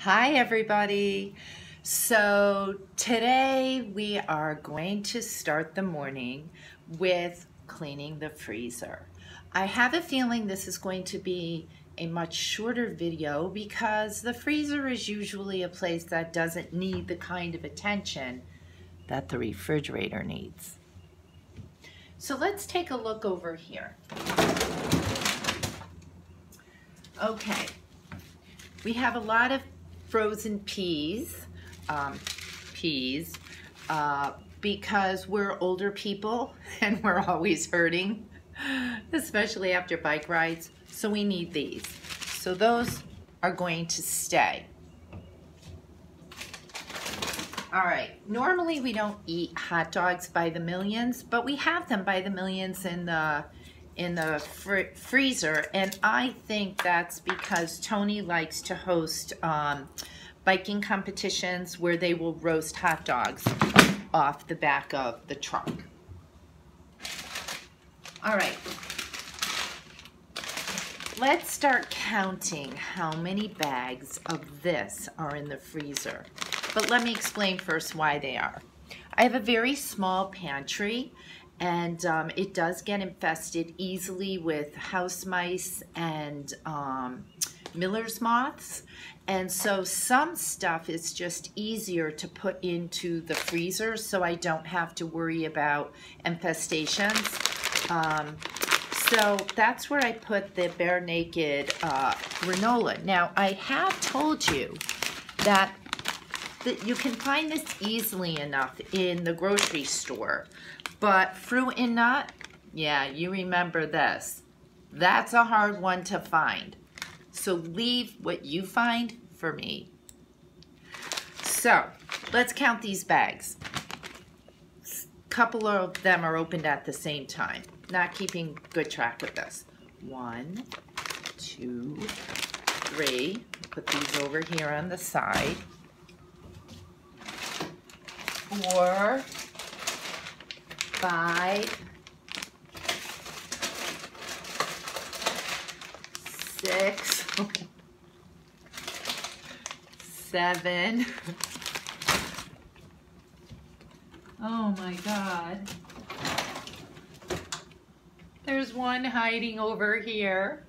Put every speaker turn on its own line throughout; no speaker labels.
Hi everybody. So today we are going to start the morning with cleaning the freezer. I have a feeling this is going to be a much shorter video because the freezer is usually a place that doesn't need the kind of attention that the refrigerator needs. So let's take a look over here. Okay, we have a lot of frozen peas, um, peas, uh, because we're older people and we're always hurting, especially after bike rides. So we need these. So those are going to stay. All right, normally we don't eat hot dogs by the millions, but we have them by the millions in the in the fr freezer, and I think that's because Tony likes to host um, biking competitions where they will roast hot dogs off the back of the truck. All right, let's start counting how many bags of this are in the freezer. But let me explain first why they are. I have a very small pantry and um, it does get infested easily with house mice and um, miller's moths. And so some stuff is just easier to put into the freezer so I don't have to worry about infestations. Um, so that's where I put the Bear Naked uh, granola. Now I have told you that that you can find this easily enough in the grocery store. But fruit and nut, yeah, you remember this. That's a hard one to find. So leave what you find for me. So let's count these bags. A couple of them are opened at the same time. Not keeping good track of this. One, two, three. Put these over here on the side. Four, five, six, seven. Oh my God. There's one hiding over here.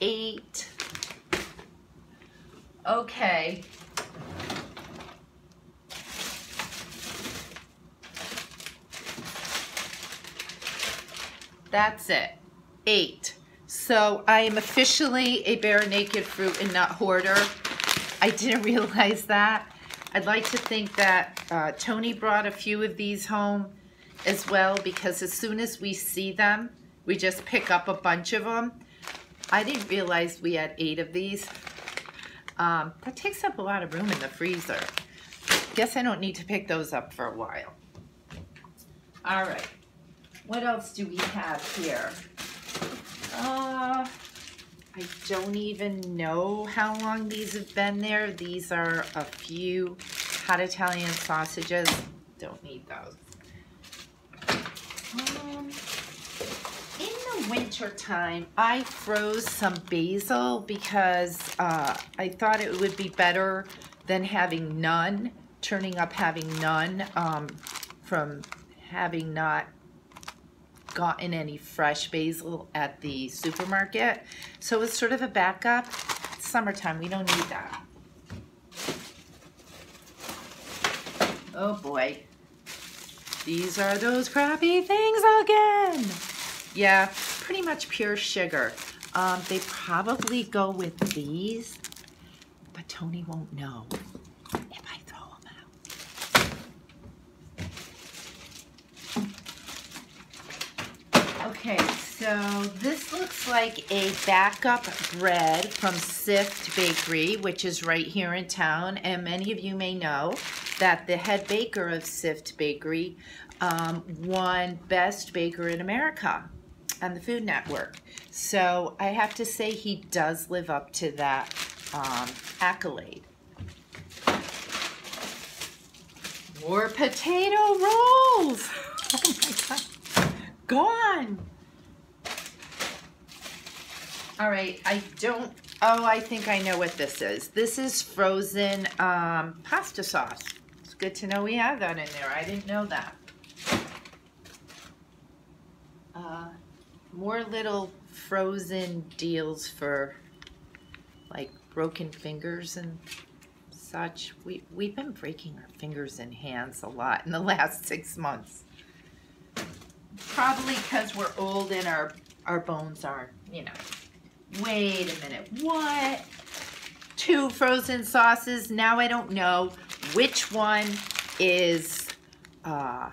Eight. Okay. That's it. Eight. So I am officially a Bear Naked fruit and nut hoarder. I didn't realize that. I'd like to think that uh, Tony brought a few of these home as well because as soon as we see them, we just pick up a bunch of them. I didn't realize we had eight of these. Um, that takes up a lot of room in the freezer. Guess I don't need to pick those up for a while. All right. What else do we have here? Uh, I don't even know how long these have been there. These are a few hot Italian sausages. Don't need those. Um, in the winter time, I froze some basil because uh, I thought it would be better than having none, turning up having none um, from having not gotten any fresh basil at the supermarket. So it's sort of a backup. It's summertime, we don't need that. Oh boy. These are those crappy things again. Yeah, pretty much pure sugar. Um, they probably go with these, but Tony won't know. Okay, so this looks like a backup bread from Sift Bakery, which is right here in town. And many of you may know that the head baker of Sift Bakery um, won Best Baker in America on the Food Network. So I have to say he does live up to that um, accolade. More potato rolls! Oh my God gone. All right, I don't, Oh, I think I know what this is. This is frozen um, pasta sauce. It's good to know we have that in there. I didn't know that. Uh, more little frozen deals for like broken fingers and such. We, we've been breaking our fingers and hands a lot in the last six months. Probably because we're old and our, our bones aren't, you know. Wait a minute, what? Two frozen sauces, now I don't know which one is uh,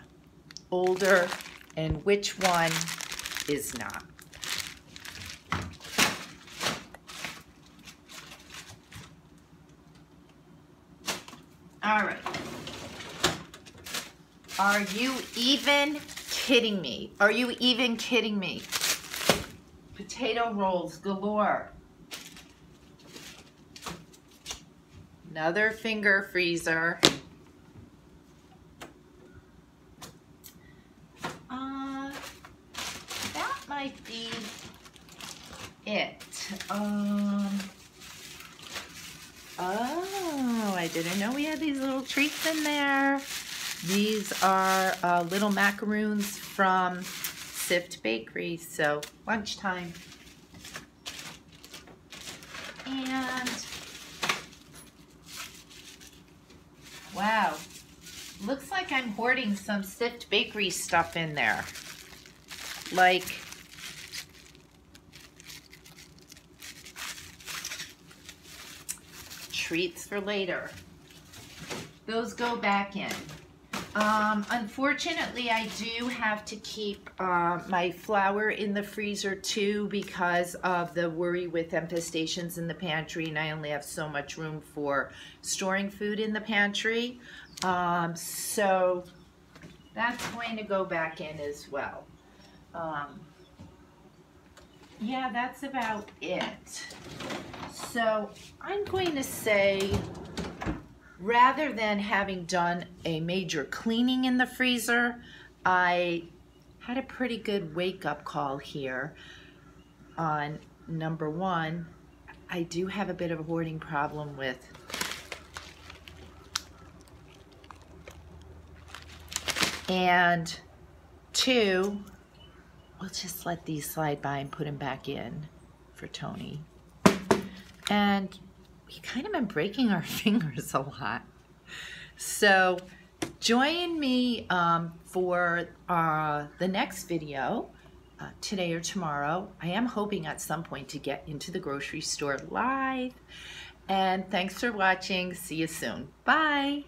older and which one is not. All right. Are you even kidding me? Are you even kidding me? Potato rolls galore. Another finger freezer. Uh, that might be it. Um, oh, I didn't know we had these little treats in there. These are uh, little macaroons from Sift Bakery, so lunchtime. And wow, looks like I'm hoarding some Sift Bakery stuff in there. Like treats for later. Those go back in. Um, unfortunately, I do have to keep uh, my flour in the freezer too because of the worry with infestations in the pantry and I only have so much room for storing food in the pantry. Um, so that's going to go back in as well. Um, yeah, that's about it. So I'm going to say rather than having done a major cleaning in the freezer, I had a pretty good wake-up call here on number one. I do have a bit of a hoarding problem with and two, we'll just let these slide by and put them back in for Tony. And we kind of been breaking our fingers a lot. So join me um, for uh, the next video uh, today or tomorrow. I am hoping at some point to get into the grocery store live. And thanks for watching. See you soon. Bye.